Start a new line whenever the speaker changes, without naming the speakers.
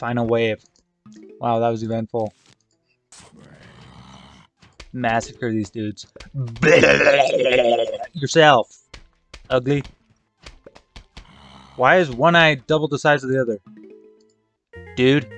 Final wave. Wow, that was eventful. Massacre these dudes. Yourself. Ugly. Why is one eye double the size of the other? Dude.